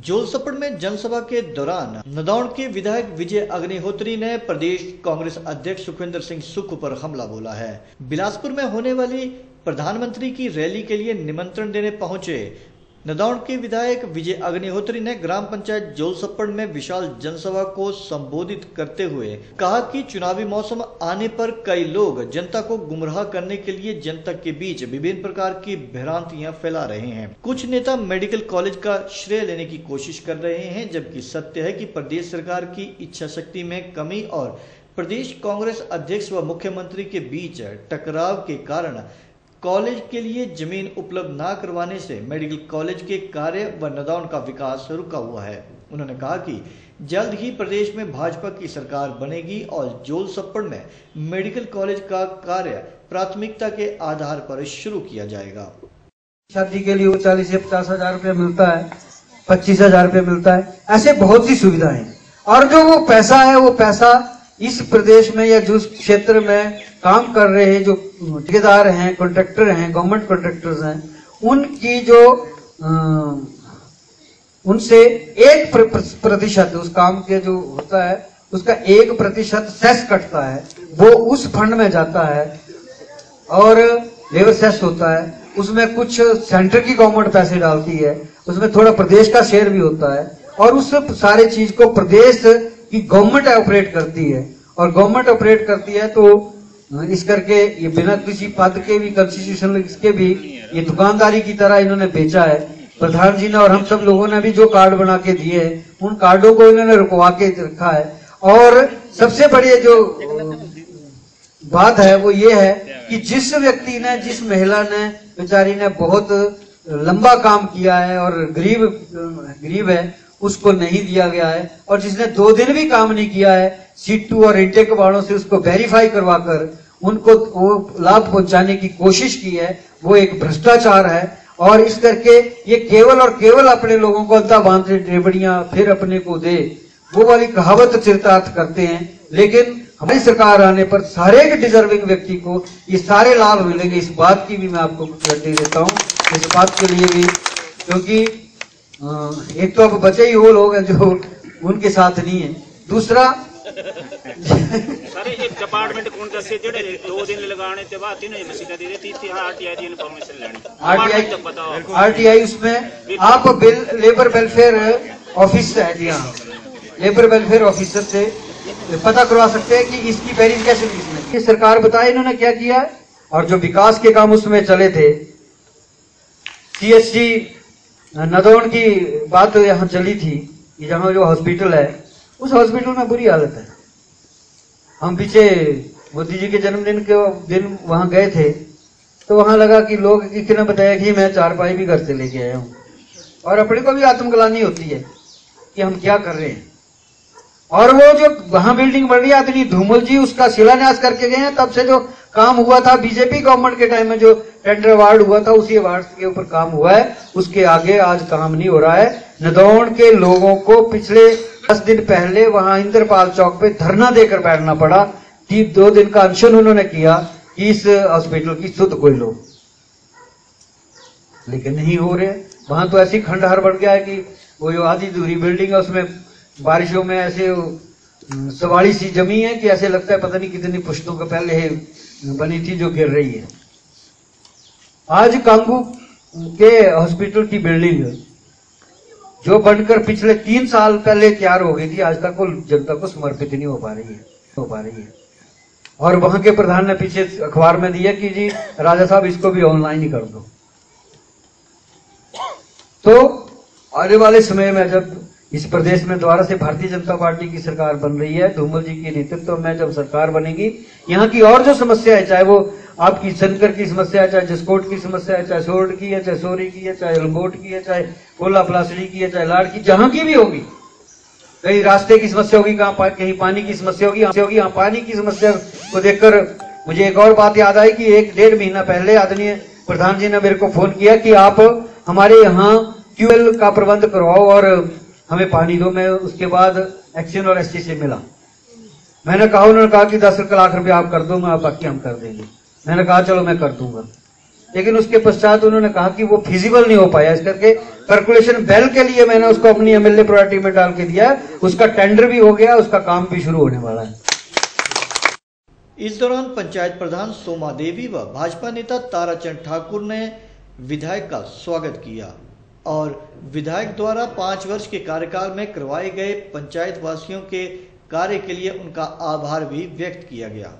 जोलसपड़ में जनसभा के दौरान नदौड़ के विधायक विजय अग्निहोत्री ने प्रदेश कांग्रेस अध्यक्ष सुखविंदर सिंह सुख पर हमला बोला है। बिलासपुर में होने वाली प्रधानमंत्री की रैली के लिए निमंत्रण देने पहुँचे नदौड़ के विधायक विजय अग्निहोत्री ने ग्राम पंचायत जोलसप्पड़ में विशाल जनसभा को संबोधित करते हुए कहा कि चुनावी मौसम आने पर कई लोग जनता को गुमराह करने के लिए जनता के बीच विभिन्न प्रकार की भ्रांतियाँ फैला रहे हैं। कुछ नेता मेडिकल कॉलेज का श्रेय लेने की कोशिश कर रहे हैं, जबकि सत्य है कि प्रदेश सरकार की इच्छा शक्ति में कमी और प्रदेश कांग्रेस अध्यक्ष व मुख्यमंत्री के बीच टकराव के कारण कॉलेज के लिए ज़मीन उपलब्ध न करवाने से मेडिकल कॉलेज के कार्य व नदौन का विकास रुका हुआ है। उन्होंने कहा कि जल्द ही प्रदेश में भाजपा की सरकार बनेगी और जोल सप्पड़ में मेडिकल कॉलेज का कार्य प्राथमिकता के आधार पर शुरू किया जाएगा। शादी के लिए वो चालीस से पचास हज़ार रूपया मिलता है, पच्चीस हज़ार रूपया मिलता है। ऐसे बहुत सी सुविधाएँ और जो वो पैसा है, वो पैसा इस प्रदेश में या जिस क्षेत्र में काम कर रहे जो ठेकेदार हैं कॉन्ट्रेक्टर हैं गवर्नमेंट कॉन्ट्रेक्टर्स हैं, उनकी जो उनसे एक प्रतिशत उस काम के जो होता है, उसका एक प्रतिशत सेस कटता है, वो उस फंड में जाता है और लेबर सेस होता है। उसमें कुछ सेंटर की गवर्नमेंट पैसे डालती है, उसमें थोड़ा प्रदेश का शेयर भी होता है और उस सारे चीज़ को प्रदेश की गवर्नमेंट ऑपरेट करती है। और गवर्नमेंट ऑपरेट करती है तो इस करके ये बिना किसी पद के भी कंस्टिट्यूशन के भी, ये दुकानदारी की तरह इन्होंने बेचा है। प्रधान जी ने और हम सब लोगों ने भी जो कार्ड बना के दिए उन कार्डों को इन्होंने रुकवा के रखा है। और सबसे बड़ी जो बात है, वो ये है कि जिस व्यक्ति ने, जिस महिला ने, बेचारी ने बहुत लंबा काम किया है और गरीब गरीब है, उसको नहीं दिया गया है। और जिसने दो दिन भी काम नहीं किया है, सीटू और इंटेक वालों से उसको वेरीफाई करवाकर उनको लाभ पहुँचाने की कोशिश की है, वो एक भ्रष्टाचार है, और इस करके ये केवल और केवल अपने लोगों को अंता बाँध ड्रेबड़ियाँ फिर अपने को दे, वो वाली कहावत चरितार्थ करते हैं, लेकिन हमारी सरकार आने पर सारे एक डिजर्विंग व्यक्ति को ये सारे लाभ मिलेंगे। इस बात की भी मैं आपको गारंटी देता हूँ। इस बात के लिए भी, क्योंकि एक तो अब बचे ही वो लोग हैं जो उनके साथ नहीं है। दूसरा ਸਾਰੇ ਇੱਕ ਡਿਪਾਰਟਮੈਂਟ ਕੋਣ ਦੱਸੇ ਜਿਹੜੇ 2 ਦਿਨ ਲਗਾਣੇ ਤੇ ਬਾਅਦ तीन मसीदा दे देती थी आरटीआई की इन्फॉर्मेशन लेनी आरटीआई तो पता आरटीआई उसमें आप बिल लेबर वेलफेयर ऑफिस है जी हाँ लेबर वेलफेयर ऑफिसर से पता करवा सकते हैं कि इसकी पैरिज कैसे ये सरकार बताए इन्होंने क्या किया और जो विकास के काम उसमें चले थे सीएससी नदौन की बात यहाँ चली थी कि जहाँ जो हॉस्पिटल है उस हॉस्पिटल में बुरी हालत है। हम पीछे मोदी जी के जन्मदिन के दिन वहाँ गए थे तो वहाँ लगा कि लोग किसी बताया कि मैं चार पाई भी घर से लेके आया हूँ। और अपने को भी आत्मग्लानी होती है कि हम क्या कर रहे हैं। और वो जो वहाँ बिल्डिंग बन रही है, आदमी धूमल जी, उसका शिलान्यास करके गए हैं। तब से जो काम हुआ था बीजेपी गवर्नमेंट के टाइम में जो टेंडर अवार्ड हुआ था, उसी अवार्ड के ऊपर काम हुआ है। उसके आगे आज काम नहीं हो रहा है। नदौड़ के लोगों को पिछले दस दिन पहले वहाँ इंद्रपाल चौक पे धरना देकर बैठना पड़ा। तीन, दो दिन का अनशन उन्होंने किया कि इस हॉस्पिटल की शुद्ध कोई लो लेकिन नहीं हो रहे। वहाँ तो ऐसी खंडहर बढ़ गया है कि वो जो आधी दूरी बिल्डिंग है, उसमें बारिशों में ऐसे सवाड़ी सी जमी है कि ऐसे लगता है पता नहीं कितनी पुश्तों के पहले बनी थी जो गिर रही है। आज कांगू के हॉस्पिटल की बिल्डिंग जो बनकर पिछले तीन साल पहले तैयार हो गई थी, आज तक वो जनता को समर्पित नहीं हो पा रही है, हो पा रही है। और वहाँ के प्रधान ने पीछे अखबार में दिया कि जी, राजा साहब, इसको भी ऑनलाइन ही कर दो। तो आने वाले समय में जब इस प्रदेश में दोबारा से भारतीय जनता पार्टी की सरकार बन रही है, धूमल जी के नेतृत्व में जब सरकार बनेगी, यहाँ की और जो समस्या है, चाहे वो आपकी शंकर की समस्या है, चाहे जसकोट की समस्या है, चाहे सोरड की है, चाहे सोरी की है, चाहे लंगोट की है, चाहे कोला पलासड़ी की है चाहे लाड़ की जहाँ की भी होगी। कहीं रास्ते की समस्या होगी कहाँ पा, कहीं पानी की समस्या होगी होगी यहाँ पानी की समस्या को देखकर मुझे एक और बात याद आई कि एक डेढ़ महीना पहले आदरणीय प्रधान जी ने मेरे को फ़ोन किया कि आप हमारे यहाँ ट्यूबवेल का प्रबंध करवाओ और हमें पानी दो। मैं उसके बाद एक्शन और एसटी से मिला। मैंने कहा उन्होंने कहा कि दस लाख रुपया आप कर दो मैं बाकी हम कर देंगे। मैंने कहा चलो मैं कर दूँगा। लेकिन उसके पश्चात उन्होंने कहा कि वो फिजिबल नहीं हो पाया। इस करके सर्कुलेशन बेल के लिए मैंने उसको अपनी एमएलए प्रायोरिटी में डाल के दिया। उसका टेंडर भी हो गया, उसका काम भी शुरू होने वाला है। इस दौरान पंचायत प्रधान सोमा देवी व भाजपा नेता ताराचंद ठाकुर ने विधायक का स्वागत किया और विधायक द्वारा पाँच वर्ष के कार्यकाल में करवाए गए पंचायत वासियों के कार्य के लिए उनका आभार भी व्यक्त किया गया।